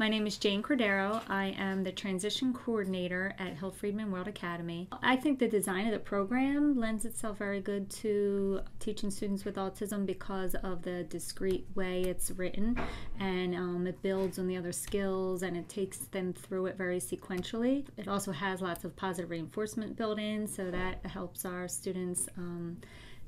My name is Jane Cordero. I am the transition coordinator at Hill Freedman World Academy. I think the design of the program lends itself very good to teaching students with autism because of the discrete way it's written and um, it builds on the other skills and it takes them through it very sequentially. It also has lots of positive reinforcement built in so that helps our students. Um,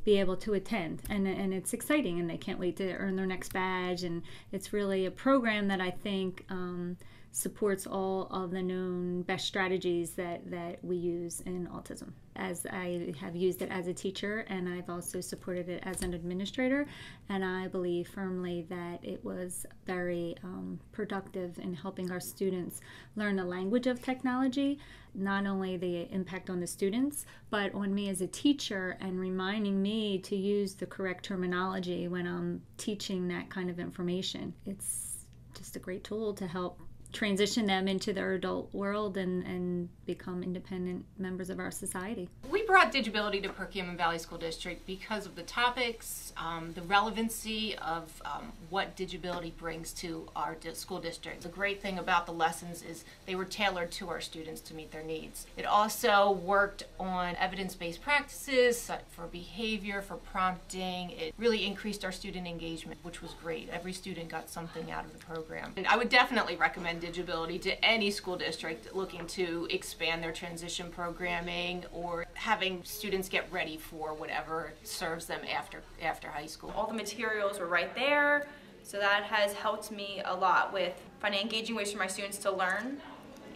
be able to attend. And, and it's exciting and they can't wait to earn their next badge. And it's really a program that i think um, supports all of the known best strategies that, that we use in autism. As I have used it as a teacher and I've also supported it as an administrator, and I believe firmly that it was very um, productive in helping our students learn the language of technology, not only the impact on the students, but on me as a teacher and reminding me to use the correct terminology when I'm teaching that kind of information. It's just a great tool to help transition them into their adult world and, and become independent members of our society. We brought Digitability to Perkiomen Valley School District because of the topics, um, the relevancy of um, what Digitability brings to our di school district. The great thing about the lessons is they were tailored to our students to meet their needs. It also worked on evidence-based practices for behavior, for prompting. It really increased our student engagement, which was great. Every student got something out of the program. And I would definitely recommend Digitability to any school district looking to expand their transition programming or having students get ready for whatever serves them after after high school. All the materials were right there, so that has helped me a lot with finding engaging ways for my students to learn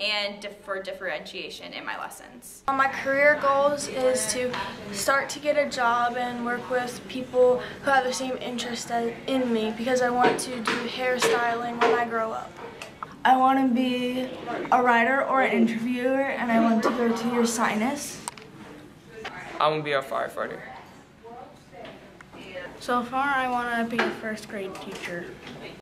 and for differentiation in my lessons. My career goals is to start to get a job and work with people who have the same interest in me because I want to do hairstyling when I grow up. I want to be a writer or an interviewer, and I want to go to your sinus. I want to be a firefighter. So far, I want to be a first grade teacher.